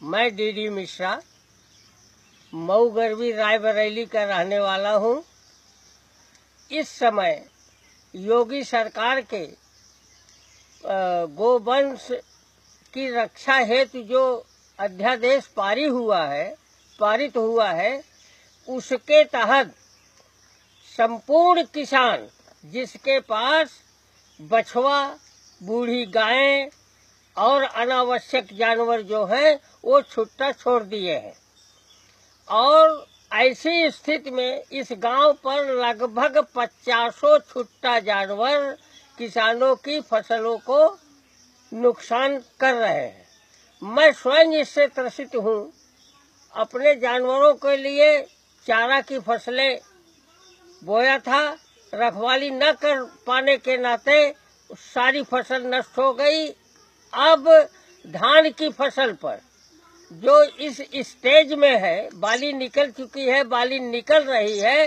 मैं डीडी मिश्रा, मऊ गरबी रायबरेली का रहने वाला हूँ। इस समय योगी सरकार के गोवंश की रक्षा हेतु जो अध्यादेश पारी हुआ है, पारित हुआ है, उसके तहत संपूर्ण किसान जिसके पास बछवा, बूढ़ी गायें और अनावश्यक जानवर जो हैं, वो छुट्टा छोड़ दिए हैं। और ऐसी स्थिति में इस गाँव पर लगभग पचासों छुट्टा जानवर किसानों की फ़सलों को नुकसान कर रहे हैं। मैं स्वयं इससे त्रसित हूँ। अपने जानवरों के लिए चारा की फ़सलें बोया था, रखवाली न कर पाने के नाते सारी फ़सल नष्ट हो गई अब धान की फ़सल पर, जो इस स्टेज में है, बाली निकल चुकी है, बाली निकल रही है,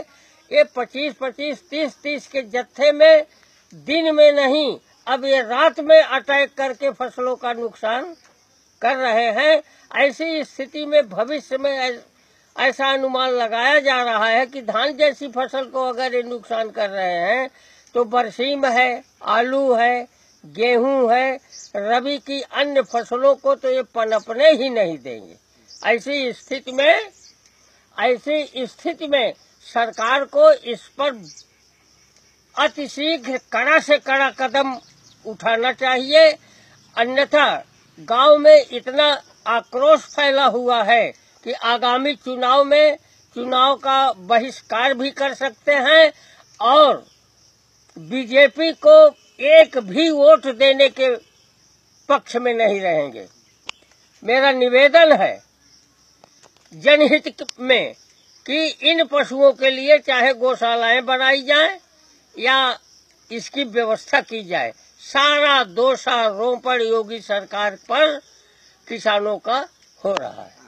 ये 25 25 30 30 के जत्थे में दिन में नहीं, अब ये रात में अटैक करके फ़सलों का नुकसान कर रहे हैं। ऐसी स्थिति में भविष्य में ऐसा अनुमान लगाया जा रहा है कि धान जैसी फ़सल को अगर ये नुकसान कर रहे हैं तो बरसीम है, आलू है गेहूँ है, रबी की अन्य फ़सलों को तो ये पनपने ही नहीं देंगे। ऐसी स्थिति में, ऐसी स्थिति में सरकार को इस पर अतिशीघ्र कड़ा से कड़ा कदम उठाना चाहिए, अन्यथा गाँव में इतना आक्रोश फैला हुआ है कि आगामी चुनाव में चुनाव का बहिष्कार भी कर सकते हैं और बीजेपी को एक भी वोट देने के पक्ष में नहीं रहेंगे। मेरा निवेदन है जनहित में कि इन पशुओं के लिए चाहे गौशालाएँ बनाई जाएँ या इसकी व्यवस्था की जाए। सारा दोषारोपण योगी सरकार पर किसानों का हो रहा है।